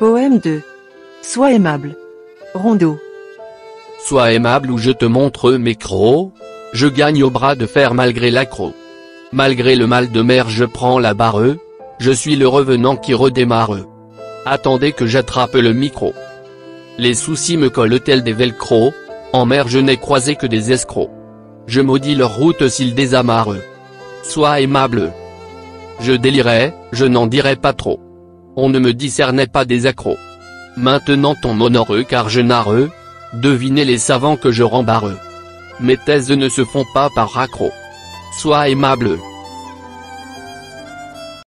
Poème 2. Sois aimable. Rondeau. Sois aimable ou je te montre mes crocs. Je gagne au bras de fer malgré l'accro. Malgré le mal de mer je prends la barre. Je suis le revenant qui redémarre. Attendez que j'attrape le micro. Les soucis me collent tels des velcro. En mer je n'ai croisé que des escrocs. Je maudis leur route s'ils désamarrent. Sois aimable. Je délirais, je n'en dirai pas trop. On ne me discernait pas des accros. Maintenant ton honoreux car je narre. Devinez les savants que je rembarre. Mes thèses ne se font pas par raccro. Sois aimable.